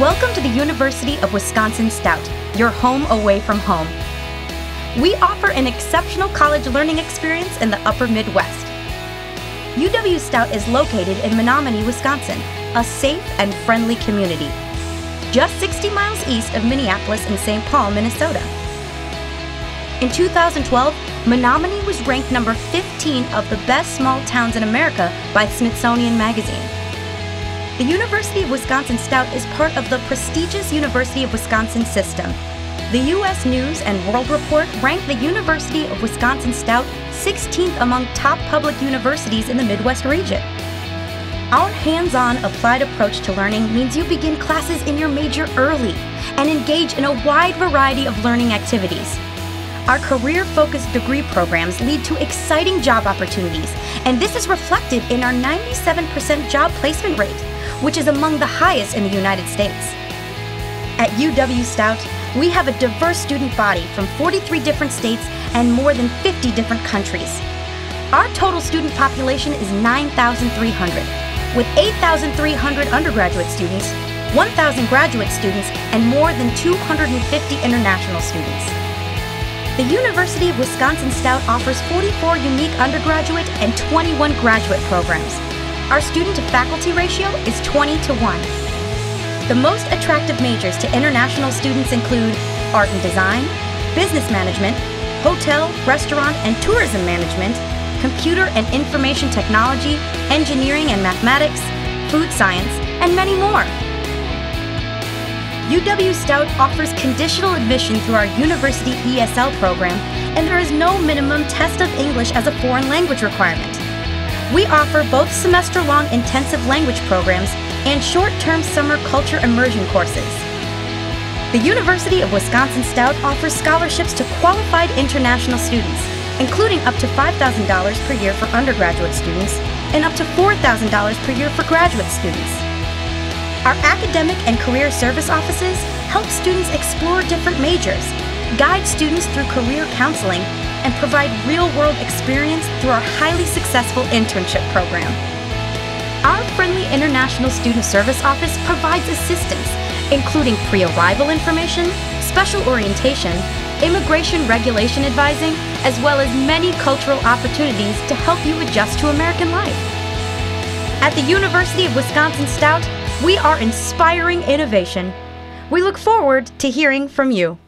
Welcome to the University of Wisconsin Stout, your home away from home. We offer an exceptional college learning experience in the upper Midwest. UW Stout is located in Menomonie, Wisconsin, a safe and friendly community, just 60 miles east of Minneapolis and St. Paul, Minnesota. In 2012, Menomonie was ranked number 15 of the best small towns in America by Smithsonian Magazine. The University of Wisconsin Stout is part of the prestigious University of Wisconsin system. The U.S. News and World Report ranked the University of Wisconsin Stout 16th among top public universities in the Midwest region. Our hands on applied approach to learning means you begin classes in your major early and engage in a wide variety of learning activities. Our career focused degree programs lead to exciting job opportunities, and this is reflected in our 97% job placement rate which is among the highest in the United States. At UW Stout, we have a diverse student body from 43 different states and more than 50 different countries. Our total student population is 9,300, with 8,300 undergraduate students, 1,000 graduate students, and more than 250 international students. The University of Wisconsin Stout offers 44 unique undergraduate and 21 graduate programs, our student to faculty ratio is 20 to 1. The most attractive majors to international students include art and design, business management, hotel, restaurant, and tourism management, computer and information technology, engineering and mathematics, food science, and many more. UW Stout offers conditional admission through our University ESL program, and there is no minimum test of English as a foreign language requirement. We offer both semester long intensive language programs and short term summer culture immersion courses. The University of Wisconsin Stout offers scholarships to qualified international students, including up to $5,000 per year for undergraduate students and up to $4,000 per year for graduate students. Our academic and career service offices help students explore different majors, guide students through career counseling, and provide real world experience through our highly successful internship program. Our friendly International Student Service Office provides assistance, including pre arrival information, special orientation, immigration regulation advising, as well as many cultural opportunities to help you adjust to American life. At the University of Wisconsin Stout, we are inspiring innovation. We look forward to hearing from you.